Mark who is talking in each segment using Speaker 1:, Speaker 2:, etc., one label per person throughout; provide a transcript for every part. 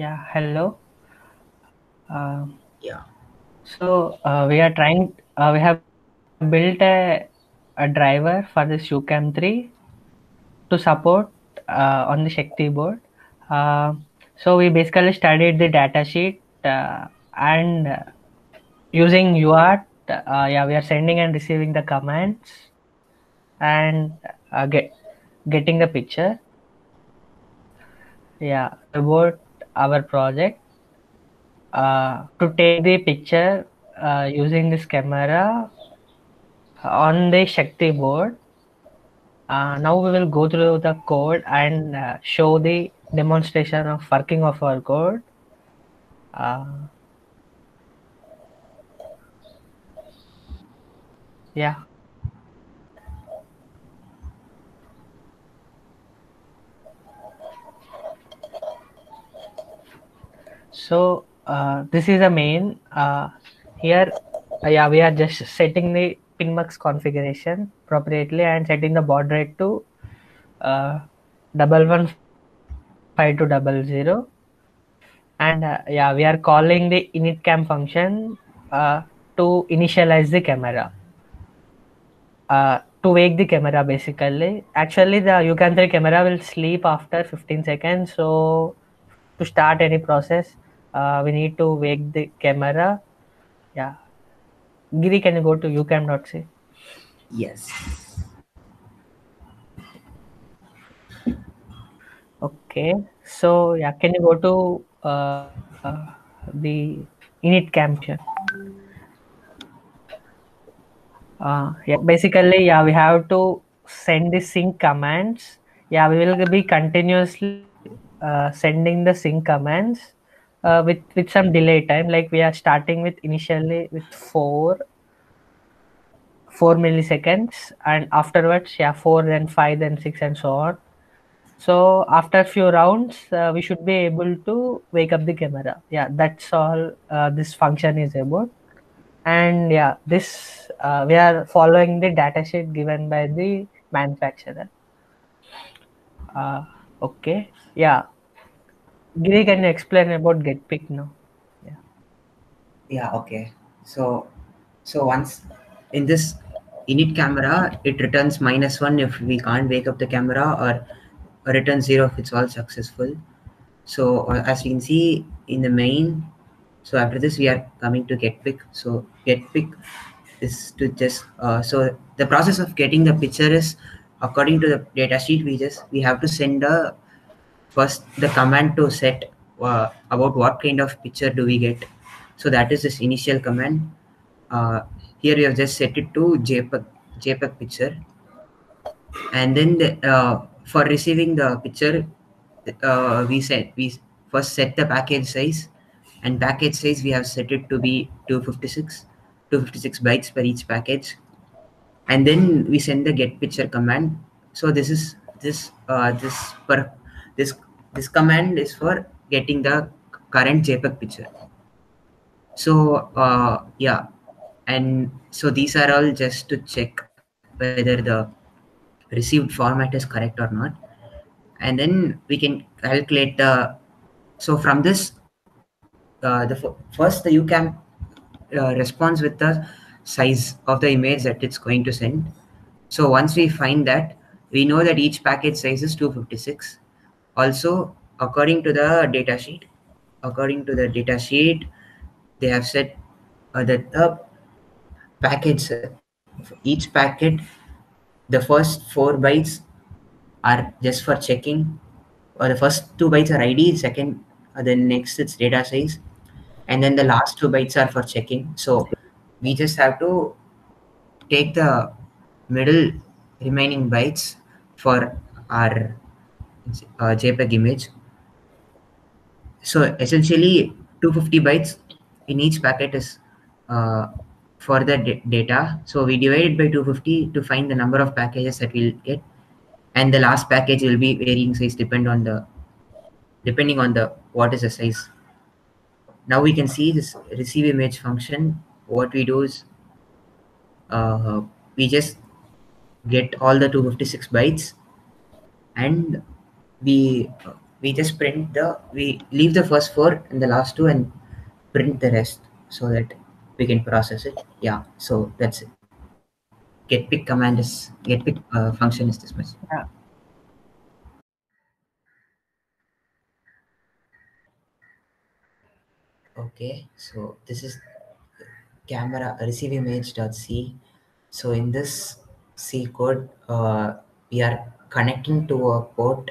Speaker 1: Yeah, hello. Uh,
Speaker 2: Yeah.
Speaker 1: so uh, we are trying. Uh, we have built a, a driver for this UCAM three to support uh, on the Shakti board. Uh, so we basically studied the datasheet uh, and using UART. Uh, yeah, we are sending and receiving the commands and uh, get getting the picture. Yeah, about our project uh, to take the picture uh, using this camera on the Shakti board. Uh, now we will go through the code and uh, show the demonstration of working of our code. Uh, yeah. So uh, this is the main. Uh, here, uh, yeah, we are just setting the pinmux configuration appropriately and setting the baud rate to uh, double one five to double zero. And uh, yeah, we are calling the initcam function uh, to initialize the camera. To wake the camera basically. Actually, the 3 camera will sleep after 15 seconds. So to start any process, uh, we need to wake the camera. Yeah. Giri, can you go to ucam.c?
Speaker 2: Yes.
Speaker 1: Okay. So yeah, can you go to uh, uh, the init caption? Uh, yeah, basically, yeah, we have to send the sync commands. Yeah, we will be continuously uh, sending the sync commands uh, with with some delay time. Like we are starting with initially with four four milliseconds, and afterwards, yeah, four, then five, then six, and so on. So after a few rounds, uh, we should be able to wake up the camera. Yeah, that's all uh, this function is about. And yeah, this uh, we are following the datasheet given by the manufacturer. Uh, okay, yeah. Giri, can explain about getpic now? Yeah.
Speaker 2: Yeah. Okay. So, so once in this init camera, it returns minus one if we can't wake up the camera, or, returns zero if it's all successful. So uh, as you can see in the main, so after this we are coming to getpic. So getpic is to just uh, so the process of getting the picture is according to the data sheet we just we have to send a first the command to set uh, about what kind of picture do we get. So that is this initial command. Uh, here we have just set it to jpeg jpeg picture. And then the, uh, for receiving the picture uh, we set we first set the package size. And package size we have set it to be 256 256 bytes per each package. And then we send the get picture command. So this is this uh, this per this this command is for getting the current jpeg picture. So uh, yeah. And so these are all just to check whether the received format is correct or not. And then we can calculate the so from this uh, the first the ucam uh, responds with the size of the image that it's going to send. So once we find that we know that each package size is 256 also according to the data sheet according to the data sheet they have said uh, that the package each packet the first four bytes are just for checking or the first two bytes are id second uh, then next it's data size and then the last two bytes are for checking. So we just have to take the middle remaining bytes for our uh, jpeg image. So essentially 250 bytes in each packet is uh, for the data. So we divide it by 250 to find the number of packages that we'll get. And the last package will be varying size depend on the depending on the what is the size. Now we can see this receive image function. What we do is uh, we just get all the 256 bytes. And we we just print the we leave the first four and the last two and print the rest so that we can process it. Yeah so that's it. Getpic command is getpic uh, function is this much.
Speaker 1: Yeah.
Speaker 2: okay so this is camera receive image dot c. So in this c code uh, we are connecting to a port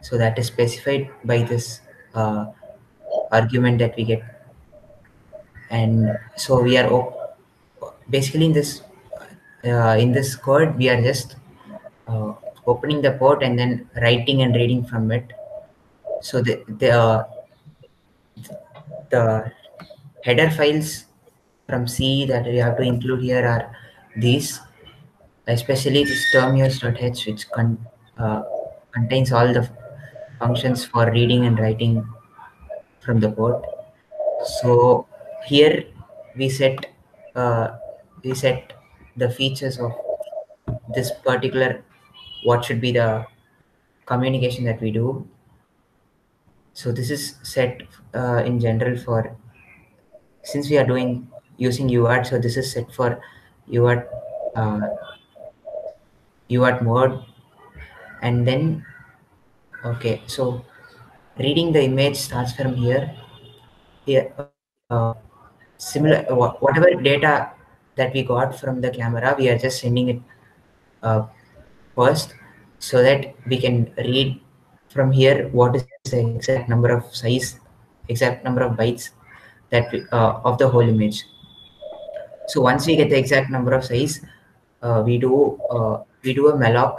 Speaker 2: so that is specified by this uh, argument that we get. And so we are basically in this uh, in this code we are just uh, opening the port and then writing and reading from it. So the the, uh, the header files from c that we have to include here are these especially this termios.h which con- uh, contains all the functions for reading and writing from the port so here we set uh, we set the features of this particular what should be the communication that we do. So this is set uh, in general for since we are doing using UART so this is set for UART uh, UART mode. And then okay so reading the image starts from here. Here uh, similar whatever data that we got from the camera we are just sending it uh, first so that we can read from here what is the exact number of size exact number of bytes that we, uh, of the whole image. So once we get the exact number of size uh, we do uh, we do a malloc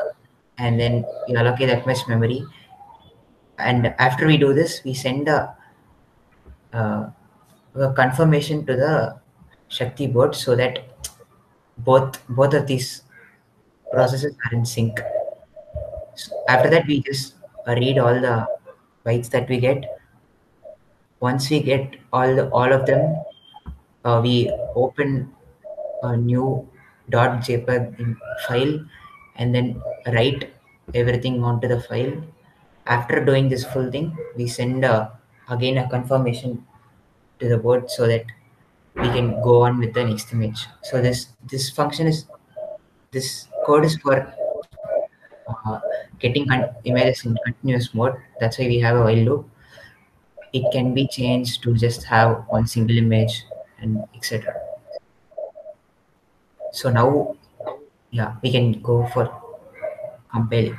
Speaker 2: and then we allocate that much memory and after we do this we send a, uh, a confirmation to the shakti board so that both both of these processes are in sync. So after that we just read all the bytes that we get. Once we get all the, all of them uh, we open a new. jpeg file and then write everything onto the file after doing this full thing we send uh, again a confirmation to the board so that we can go on with the next image. So this this function is this code is for uh, getting images in continuous mode. That's why we have a while loop. It can be changed to just have one single image and etc so now yeah we can go for compiling.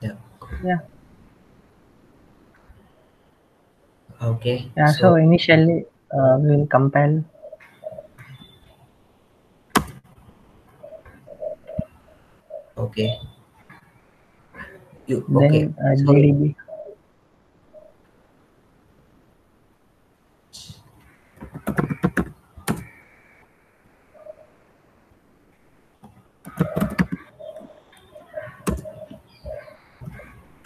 Speaker 2: Yeah.
Speaker 1: Yeah.
Speaker 2: Okay
Speaker 1: Yeah. So, initially, uh, we will compile.
Speaker 2: okay you
Speaker 1: Then
Speaker 2: okay
Speaker 1: uh,
Speaker 2: so
Speaker 1: GDB.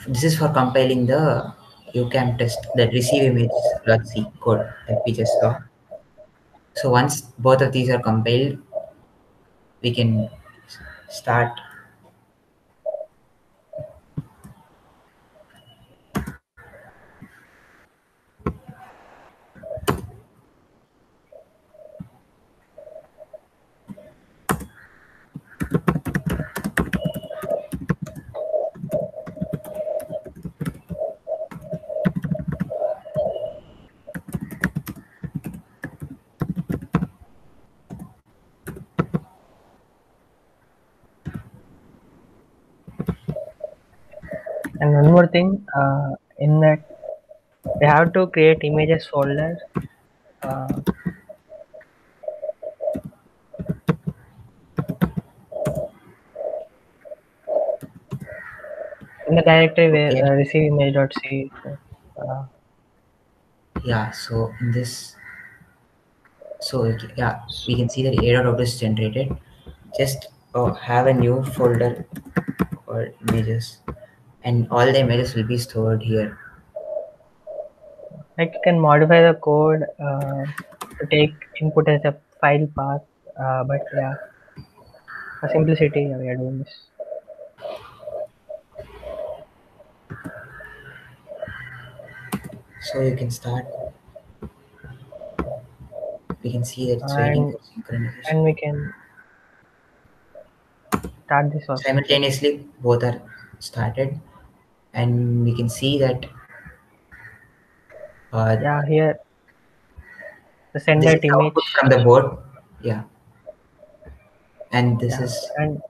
Speaker 2: this is for compiling the UCAM test the receive image.c code that we just saw. So once both of these are compiled, we can start.
Speaker 1: And one more thing, uh, in that we have to create images folder. Uh, in the directory where
Speaker 2: Okay.
Speaker 1: uh, receive image.c. Uh,
Speaker 2: Yeah, so in this, so it- yeah, we can see that error a.out is generated. Just uh, have a new folder called images, and all the images will be stored here.
Speaker 1: like you can modify the code uh, to take input as a file path uh, but yeah for simplicity yeah, we are doing this
Speaker 2: So you can start. We can see that it's waiting
Speaker 1: And-
Speaker 2: for synchronization.
Speaker 1: and we can start this also.
Speaker 2: Simultaneously, both are started, and we can see that uh,
Speaker 1: Yeah, here the sender image
Speaker 2: from the board. Yeah. And this
Speaker 1: yeah,
Speaker 2: is
Speaker 1: and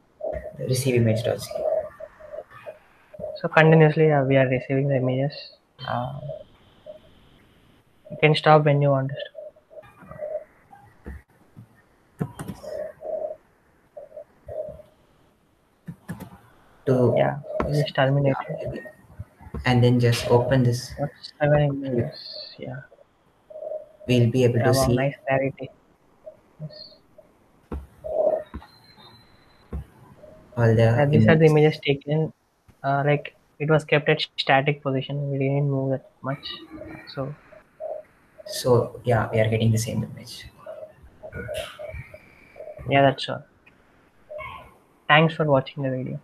Speaker 2: the receive image.c.
Speaker 1: so continuously uh, we are receiving the images. Uh, you can stop when you want to stop.
Speaker 2: To
Speaker 1: Yeah, just terminate
Speaker 2: yeah, and then just open this.
Speaker 1: What's seven images? Yeah,
Speaker 2: We'll be able
Speaker 1: yeah,
Speaker 2: to
Speaker 1: wow,
Speaker 2: see
Speaker 1: nice clarity. Yes.
Speaker 2: all the.
Speaker 1: Yeah, these are the
Speaker 2: images.
Speaker 1: images taken. Uh, like it was kept at static position. We didn't move that much. So
Speaker 2: So yeah, we are getting the same image.
Speaker 1: yeah, that's all. Thanks for watching the video.